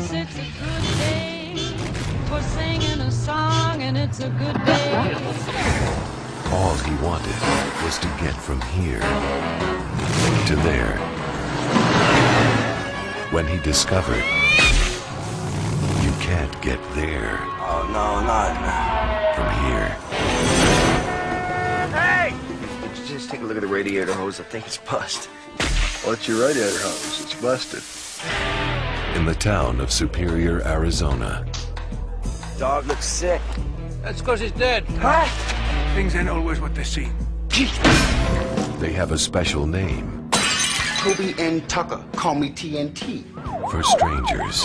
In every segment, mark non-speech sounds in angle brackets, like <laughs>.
Yes, it's a good day for singing a song, and it's a good day. All he wanted was to get from here to there. When he discovered you can't get there Oh, no, not. from here. Hey! Just take a look at the radiator hose. I think it's bust. What's your radiator hose? It's busted. In the town of Superior, Arizona, Dog looks sick. That's because he's dead. Huh? Things ain't always what they seem. they have a special name Toby N. Tucker. Call me TNT. for strangers.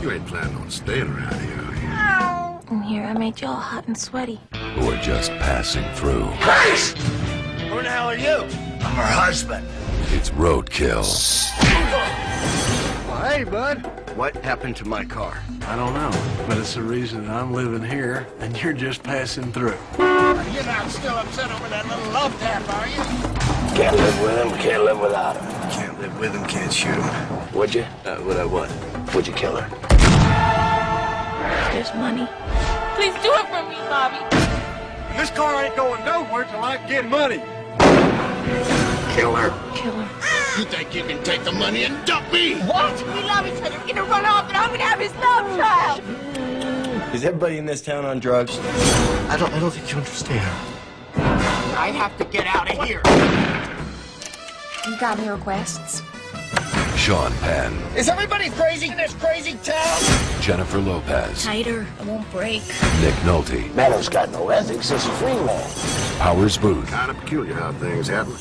You ain't planning on staying around here, are you? In here, I made you all hot and sweaty. who are just passing through. Who the hell are you? I'm her husband. It's roadkill. Well, hey, bud. What happened to my car? I don't know, but it's the reason I'm living here and you're just passing through. You're not still upset over that little love tap, are you? Can't live with him, can't live without him. Can't live with him, can't shoot him. Would you? Uh, would I what? Would you kill her? There's money. Please do it for me, Bobby. This car ain't going nowhere till I get money. Kill her. Kill her. You think you can take the money and dump me? What? We love each other. We're gonna run off and I'm gonna have his love child. Is everybody in this town on drugs? I don't. I don't think you understand. I have to get out of here. You got any requests? Sean Penn, Is everybody crazy in this crazy town? Jennifer Lopez, Tighter. I won't break. Nick Nolte, Man who's got no ethics is a free man. Powers Boothe, Kind of peculiar how things happen.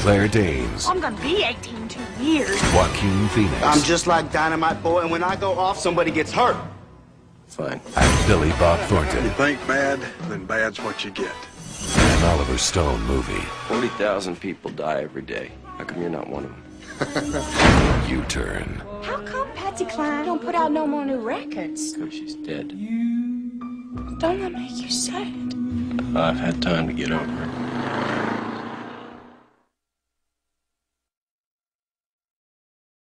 Claire Danes, I'm gonna be 18 in two years. Joaquin Phoenix, I'm just like Dynamite Boy, and when I go off, somebody gets hurt. Fine. and Billy Bob Thornton, You think bad, then bad's what you get. an Oliver Stone movie, 40,000 people die every day. How come you're not one of them? <laughs> U-Turn. How come Patsy Cline don't put out no more new records? Because she's dead. Don't that make you sad? I've had time to get over it.